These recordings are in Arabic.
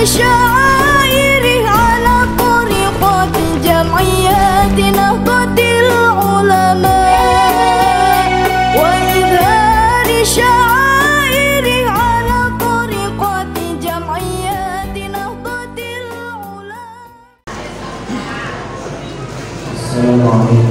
بشعائره على طريقة جمعيات نهضة العلماء. وإظهار شعائره على طريقة جمعيات نهضة العلماء. السلام عليكم.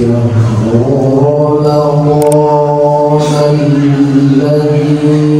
يغفرون الله الذي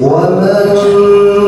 وما ومن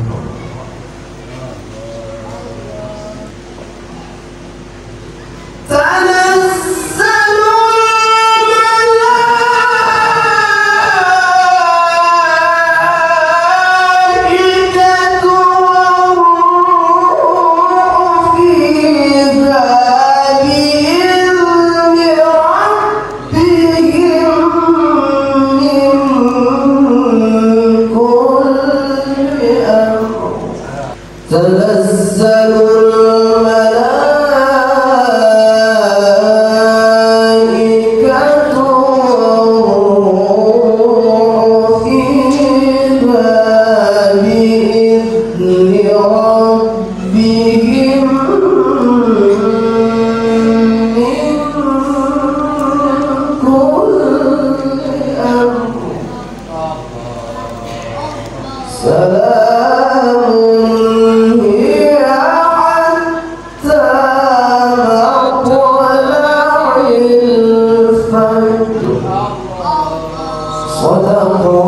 مطلع الفجر. صدق